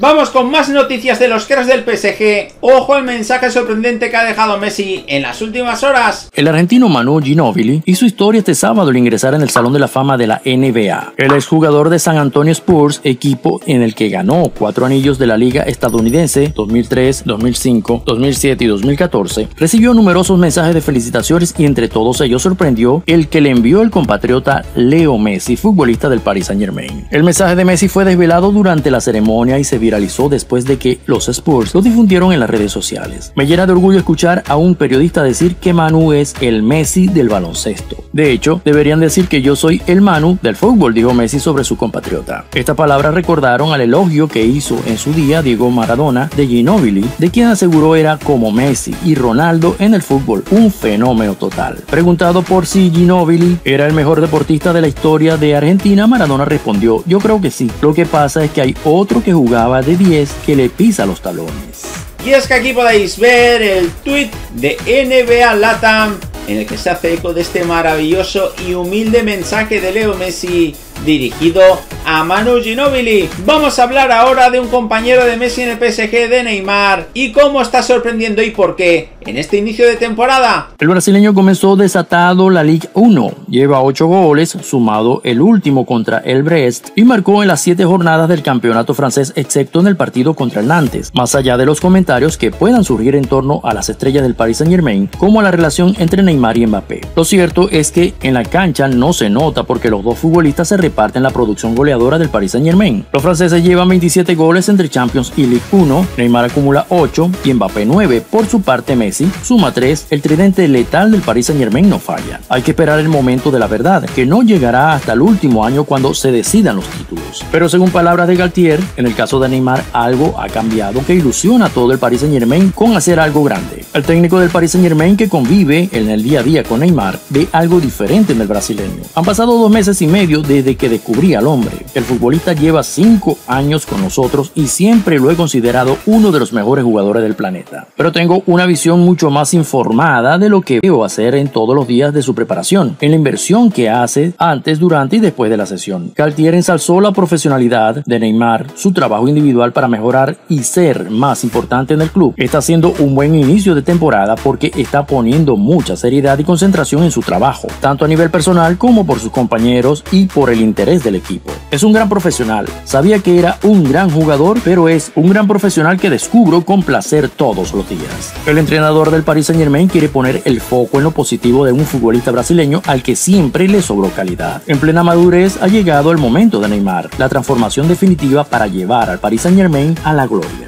Vamos con más noticias de los cracks del PSG. Ojo al mensaje sorprendente que ha dejado Messi en las últimas horas. El argentino Manu Ginóbili hizo historia este sábado al ingresar en el Salón de la Fama de la NBA. El exjugador de San Antonio Spurs, equipo en el que ganó cuatro anillos de la liga estadounidense 2003, 2005, 2007 y 2014, recibió numerosos mensajes de felicitaciones y entre todos ellos sorprendió el que le envió el compatriota Leo Messi, futbolista del Paris Saint Germain. El mensaje de Messi fue desvelado durante la ceremonia y se viralizó después de que los Spurs lo difundieron en las redes sociales. Me llena de orgullo escuchar a un periodista decir que Manu es el Messi del baloncesto. De hecho, deberían decir que yo soy el Manu del fútbol, dijo Messi sobre su compatriota. Estas palabras recordaron al elogio que hizo en su día Diego Maradona de Ginóbili, de quien aseguró era como Messi y Ronaldo en el fútbol, un fenómeno total. Preguntado por si Ginóbili era el mejor deportista de la historia de Argentina, Maradona respondió, yo creo que sí. Lo que pasa es que hay otro que jugaba de 10 que le pisa los talones. Y es que aquí podéis ver el tweet de NBA Latam en el que se hace eco de este maravilloso y humilde mensaje de Leo Messi dirigido a Manu Ginobili. Vamos a hablar ahora de un compañero de Messi en el PSG de Neymar y cómo está sorprendiendo y por qué en este inicio de temporada. El brasileño comenzó desatado la Ligue 1, lleva 8 goles, sumado el último contra el Brest y marcó en las 7 jornadas del campeonato francés excepto en el partido contra el Nantes, más allá de los comentarios que puedan surgir en torno a las estrellas del Paris Saint Germain como la relación entre Neymar y Mbappé. Lo cierto es que en la cancha no se nota porque los dos futbolistas se reparten la producción goleadora del Paris Saint Germain. Los franceses llevan 27 goles entre Champions y Ligue 1, Neymar acumula 8 y Mbappé 9. Por su parte Messi suma 3, el tridente letal del Paris Saint Germain no falla. Hay que esperar el momento de la verdad, que no llegará hasta el último año cuando se decidan los títulos. Pero según palabras de Galtier, en el caso de Neymar algo ha cambiado que ilusiona a todo el Paris Saint Germain con hacer algo grande. El técnico del Paris Saint Germain que convive en el día a día con Neymar ve algo diferente en el brasileño. Han pasado dos meses y medio desde que descubrió al hombre. El futbolista lleva 5 años con nosotros y siempre lo he considerado uno de los mejores jugadores del planeta. Pero tengo una visión mucho más informada de lo que veo hacer en todos los días de su preparación, en la inversión que hace antes, durante y después de la sesión. Cartier ensalzó la profesionalidad de Neymar, su trabajo individual para mejorar y ser más importante en el club. Está haciendo un buen inicio de temporada porque está poniendo mucha seriedad y concentración en su trabajo, tanto a nivel personal como por sus compañeros y por el interés de equipo. Es un gran profesional, sabía que era un gran jugador, pero es un gran profesional que descubro con placer todos los días. El entrenador del Paris Saint Germain quiere poner el foco en lo positivo de un futbolista brasileño al que siempre le sobró calidad. En plena madurez ha llegado el momento de Neymar, la transformación definitiva para llevar al Paris Saint Germain a la gloria.